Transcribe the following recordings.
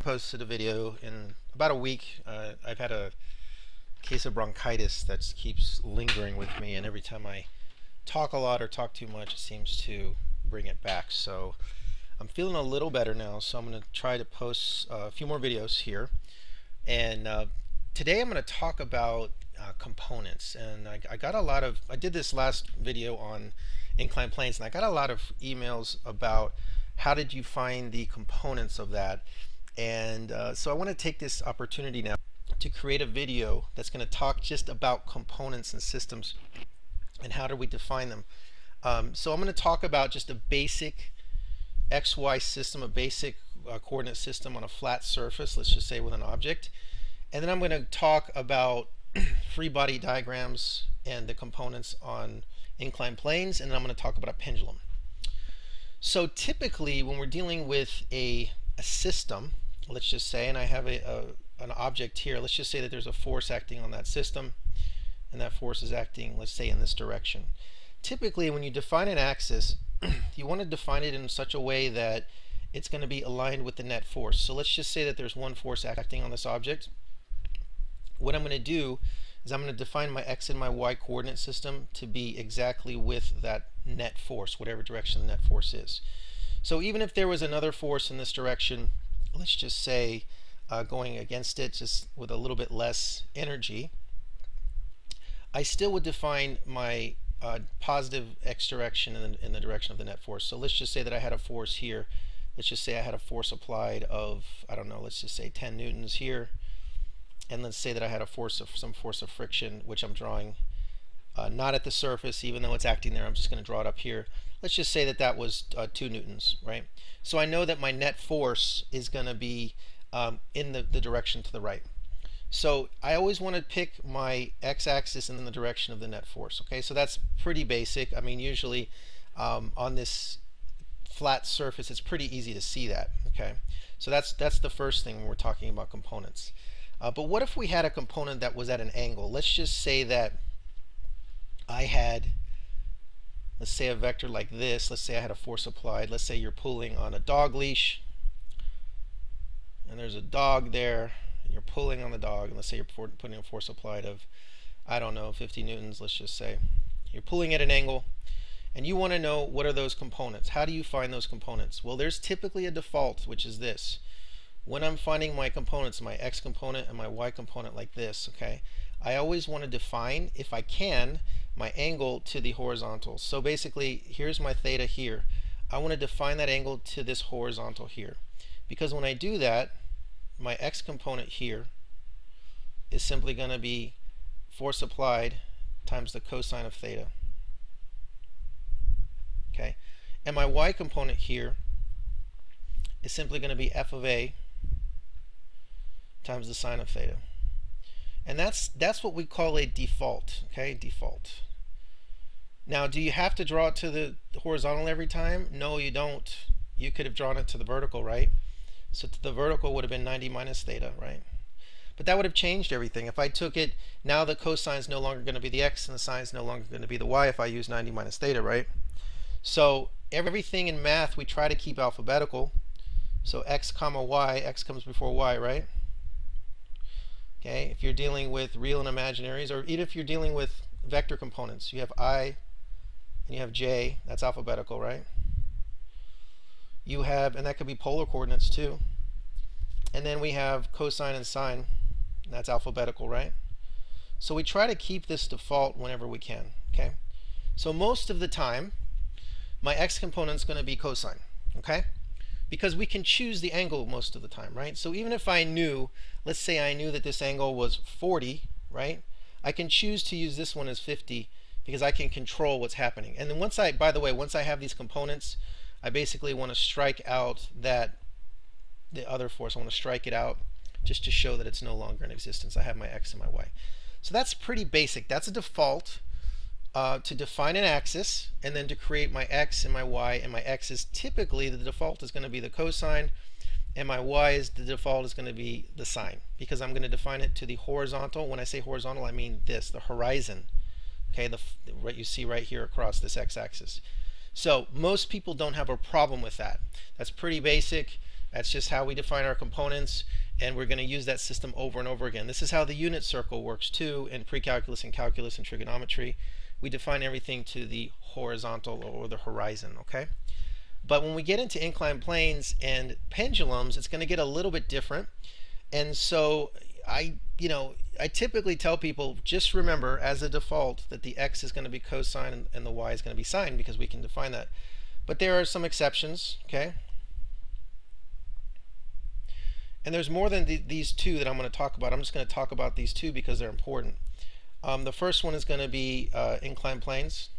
posted a video in about a week. Uh, I've had a case of bronchitis that keeps lingering with me, and every time I talk a lot or talk too much, it seems to bring it back. So I'm feeling a little better now, so I'm going to try to post uh, a few more videos here. And uh, today I'm going to talk about uh, components. And I, I, got a lot of, I did this last video on inclined planes, and I got a lot of emails about how did you find the components of that. And uh, so I want to take this opportunity now to create a video that's going to talk just about components and systems and how do we define them. Um, so I'm going to talk about just a basic XY system, a basic uh, coordinate system on a flat surface, let's just say with an object. And then I'm going to talk about free body diagrams and the components on inclined planes, and then I'm going to talk about a pendulum. So typically when we're dealing with a, a system, let's just say, and I have a, a, an object here, let's just say that there's a force acting on that system, and that force is acting, let's say, in this direction. Typically when you define an axis, you want to define it in such a way that it's going to be aligned with the net force. So let's just say that there's one force acting on this object. What I'm going to do is I'm going to define my x and my y coordinate system to be exactly with that net force, whatever direction the net force is. So even if there was another force in this direction, let's just say uh, going against it just with a little bit less energy, I still would define my uh, positive x direction in the, in the direction of the net force. So let's just say that I had a force here. Let's just say I had a force applied of, I don't know, let's just say 10 newtons here and let's say that I had a force of some force of friction which I'm drawing uh, not at the surface even though it's acting there I'm just going to draw it up here let's just say that that was uh, 2 newtons right? So I know that my net force is going to be um, in the, the direction to the right. So I always want to pick my x-axis in the direction of the net force okay? So that's pretty basic. I mean usually um, on this flat surface it's pretty easy to see that okay? So that's that's the first thing when we're talking about components. Uh, but what if we had a component that was at an angle? Let's just say that I had, let's say a vector like this. Let's say I had a force applied. Let's say you're pulling on a dog leash and there's a dog there. And you're pulling on the dog and let's say you're putting a force applied of, I don't know, 50 newtons, let's just say. You're pulling at an angle and you want to know what are those components. How do you find those components? Well, there's typically a default, which is this when I'm finding my components, my x component and my y component like this, okay, I always want to define, if I can, my angle to the horizontal. So basically, here's my theta here. I want to define that angle to this horizontal here. Because when I do that, my x component here is simply going to be force applied times the cosine of theta. Okay, and my y component here is simply going to be f of a times the sine of theta. And that's that's what we call a default, okay? Default. Now, do you have to draw it to the horizontal every time? No, you don't. You could have drawn it to the vertical, right? So the vertical would have been 90 minus theta, right? But that would have changed everything. If I took it, now the cosine is no longer going to be the x and the sine is no longer going to be the y if I use 90 minus theta, right? So everything in math we try to keep alphabetical. So x comma y, x comes before y, right? Okay, if you're dealing with real and imaginaries, or even if you're dealing with vector components, you have i and you have j, that's alphabetical, right? You have, and that could be polar coordinates too. And then we have cosine and sine, and that's alphabetical, right? So we try to keep this default whenever we can, okay? So most of the time, my x component is going to be cosine, okay? Because we can choose the angle most of the time, right? So even if I knew, let's say I knew that this angle was 40, right? I can choose to use this one as 50 because I can control what's happening. And then once I, by the way, once I have these components, I basically want to strike out that, the other force, I want to strike it out just to show that it's no longer in existence. I have my x and my y. So that's pretty basic. That's a default uh, to define an axis and then to create my x and my y and my x is typically the default is going to be the cosine and my y is the default is going to be the sine because I'm going to define it to the horizontal. When I say horizontal I mean this the horizon. Okay the what you see right here across this x-axis. So most people don't have a problem with that. That's pretty basic. That's just how we define our components, and we're going to use that system over and over again. This is how the unit circle works too in pre-calculus and calculus and trigonometry. We define everything to the horizontal or the horizon, okay? But when we get into inclined planes and pendulums, it's going to get a little bit different. And so I, you know, I typically tell people just remember as a default that the x is going to be cosine and, the y is going to be sine because we can define that. But there are some exceptions, okay? And there's more than th these two that I'm going to talk about. I'm just going to talk about these two because they're important. Um, the first one is going to be uh, inclined planes.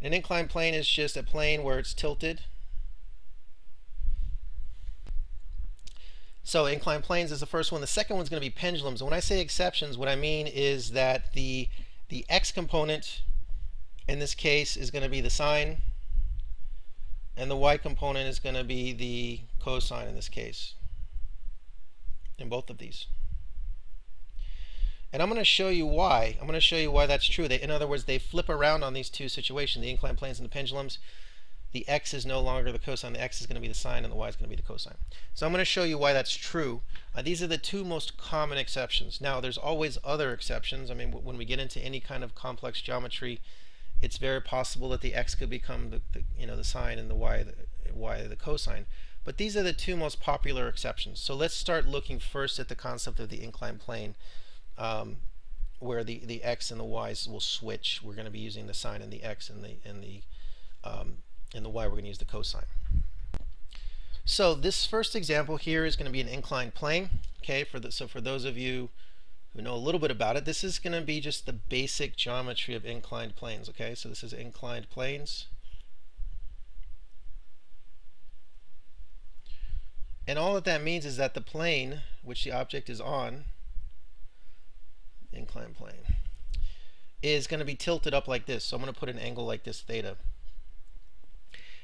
An inclined plane is just a plane where it's tilted. So inclined planes is the first one. The second one is going to be pendulums. And when I say exceptions, what I mean is that the the x component in this case is going to be the sine, and the y component is going to be the cosine in this case in both of these. And I'm going to show you why. I'm going to show you why that's true. They, in other words, they flip around on these two situations, the inclined planes and the pendulums. The x is no longer the cosine. The x is going to be the sine, and the y is going to be the cosine. So I'm going to show you why that's true. Uh, these are the two most common exceptions. Now, there's always other exceptions. I mean, when we get into any kind of complex geometry, it's very possible that the x could become the, the you know the sine and the y the y the cosine. But these are the two most popular exceptions. So let's start looking first at the concept of the inclined plane, um, where the, the x and the y's will switch. We're going to be using the sine and the x and the and the um, and the y. We're going to use the cosine. So this first example here is going to be an inclined plane. Okay, for the, so for those of you who know a little bit about it, this is going to be just the basic geometry of inclined planes. Okay, so this is inclined planes. And all that that means is that the plane which the object is on, inclined plane, is going to be tilted up like this. So I'm going to put an angle like this, theta.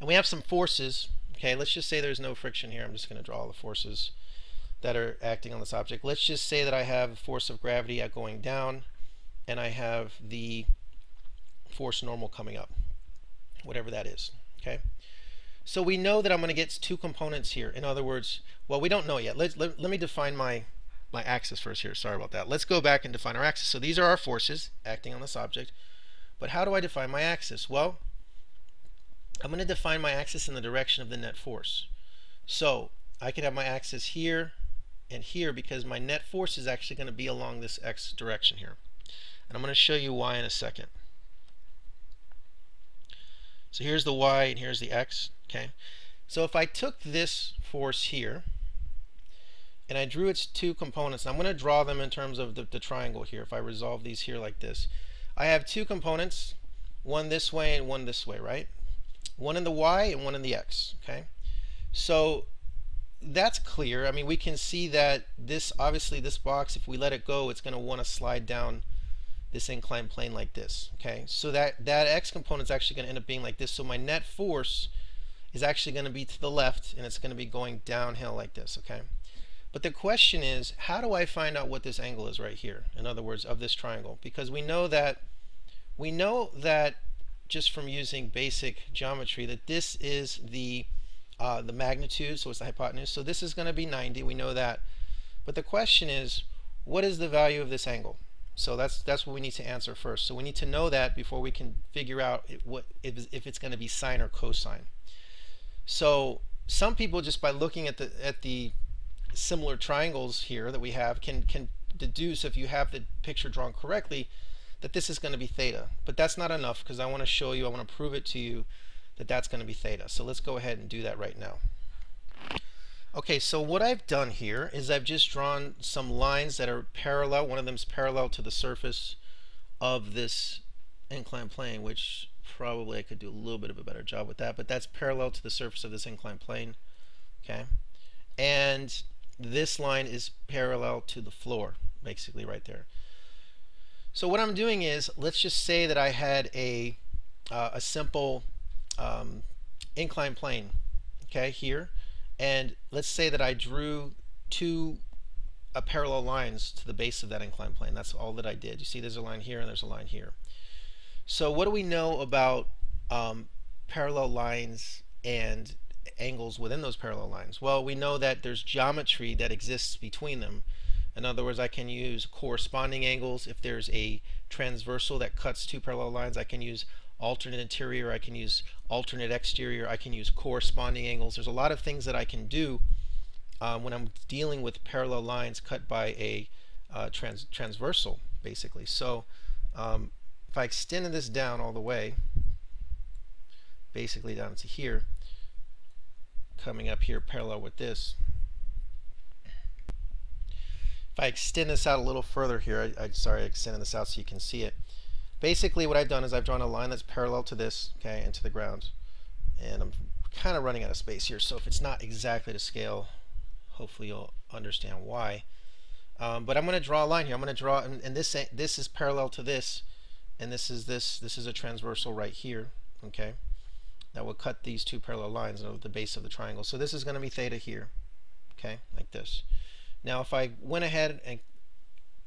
And we have some forces. Okay, let's just say there's no friction here. I'm just going to draw all the forces that are acting on this object. Let's just say that I have a force of gravity going down, and I have the force normal coming up, whatever that is. Okay. So we know that I'm going to get two components here. In other words, well, we don't know yet. Let, let, let me define my, my axis first here. Sorry about that. Let's go back and define our axis. So these are our forces acting on this object. But how do I define my axis? Well, I'm going to define my axis in the direction of the net force. So I could have my axis here and here because my net force is actually going to be along this x direction here. And I'm going to show you why in a second. So here's the y and here's the x. Okay, so if I took this force here and I drew its two components, I'm going to draw them in terms of the, the triangle here. If I resolve these here like this, I have two components, one this way and one this way, right? One in the y and one in the x. Okay, so that's clear. I mean, we can see that this obviously this box, if we let it go, it's going to want to slide down this inclined plane like this. Okay, so that that x component is actually going to end up being like this. So my net force is actually going to be to the left and it's going to be going downhill like this, okay? But the question is, how do I find out what this angle is right here? In other words, of this triangle? Because we know that we know that just from using basic geometry that this is the uh, the magnitude, so it's the hypotenuse. So this is going to be 90. We know that. But the question is, what is the value of this angle? So that's that's what we need to answer first. So we need to know that before we can figure out what if, if it's going to be sine or cosine. So some people just by looking at the at the similar triangles here that we have can can deduce if you have the picture drawn correctly that this is going to be theta. But that's not enough because I want to show you, I want to prove it to you that that's going to be theta. So let's go ahead and do that right now. Okay, so what I've done here is I've just drawn some lines that are parallel. One of them is parallel to the surface of this inclined plane, which probably I could do a little bit of a better job with that, but that's parallel to the surface of this inclined plane. Okay, and this line is parallel to the floor, basically right there. So what I'm doing is, let's just say that I had a uh, a simple um, inclined plane, okay, here, and let's say that I drew two uh, parallel lines to the base of that inclined plane. That's all that I did. You see, there's a line here and there's a line here. So what do we know about um, parallel lines and angles within those parallel lines? Well, we know that there's geometry that exists between them. In other words, I can use corresponding angles. If there's a transversal that cuts two parallel lines, I can use alternate interior, I can use alternate exterior, I can use corresponding angles. There's a lot of things that I can do um, when I'm dealing with parallel lines cut by a uh, trans transversal, basically. So um, if I extended this down all the way, basically down to here, coming up here parallel with this, if I extend this out a little further here, I, I sorry, I extended this out so you can see it. Basically, what I've done is I've drawn a line that's parallel to this, okay, and to the ground. And I'm kind of running out of space here, so if it's not exactly to scale, hopefully you'll understand why. Um, but I'm going to draw a line here. I'm going to draw, and, and this this is parallel to this, and this is this. This is a transversal right here, okay, that will cut these two parallel lines at the base of the triangle. So this is going to be theta here, okay, like this. Now if I went ahead and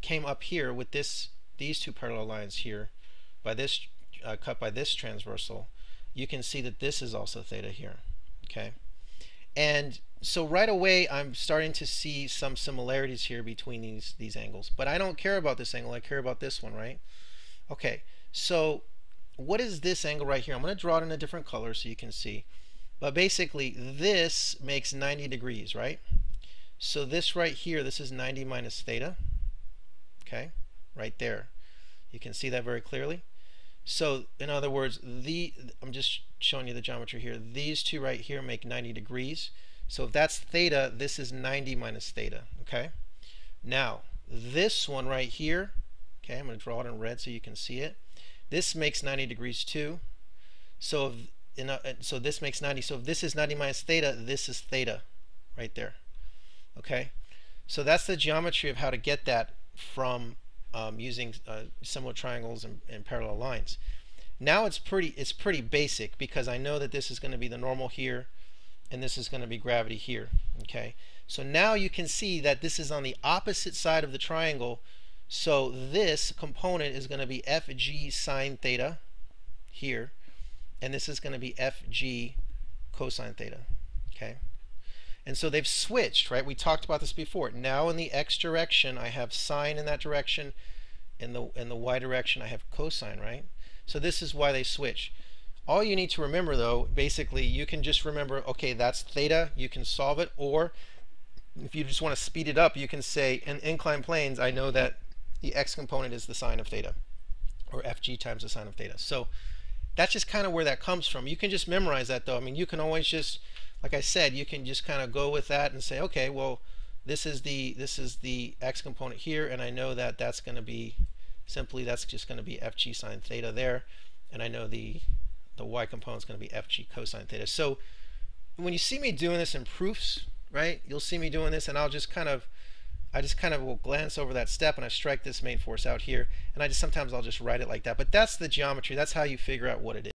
came up here with this these two parallel lines here by this uh, cut by this transversal you can see that this is also theta here okay and so right away I'm starting to see some similarities here between these these angles but I don't care about this angle I care about this one right okay so what is this angle right here I'm going to draw it in a different color so you can see but basically this makes 90 degrees right so this right here, this is 90 minus theta. Okay, right there. You can see that very clearly. So in other words, the I'm just showing you the geometry here. These two right here make 90 degrees. So if that's theta, this is 90 minus theta. Okay. Now this one right here, okay, I'm going to draw it in red so you can see it. This makes 90 degrees too. So if, a, so this makes 90. So if this is 90 minus theta, this is theta right there. Okay, so that's the geometry of how to get that from um, using uh, similar triangles and, and, parallel lines. Now it's pretty it's pretty basic because I know that this is going to be the normal here and this is going to be gravity here. Okay, so now you can see that this is on the opposite side of the triangle. So this component is going to be FG sine theta here, and this is going to be FG cosine theta. Okay. And so they've switched, right? We talked about this before. Now in the x direction, I have sine in that direction. In the, in the y direction, I have cosine, right? So this is why they switch. All you need to remember, though, basically, you can just remember, okay, that's theta. You can solve it. Or if you just want to speed it up, you can say, in inclined planes, I know that the x component is the sine of theta, or fg times the sine of theta. So that's just kind of where that comes from. You can just memorize that, though. I mean, you can always just like I said, you can just kind of go with that and say, okay, well, this is the this is the x component here, and I know that that's going to be simply that's just going to be fg sine theta there, and I know the the y component is going to be fg cosine theta. So when you see me doing this in proofs, right, you'll see me doing this, and I'll just kind of I just kind of will glance over that step and I strike this main force out here and I just sometimes I'll just write it like that. But that's the geometry. That's how you figure out what it is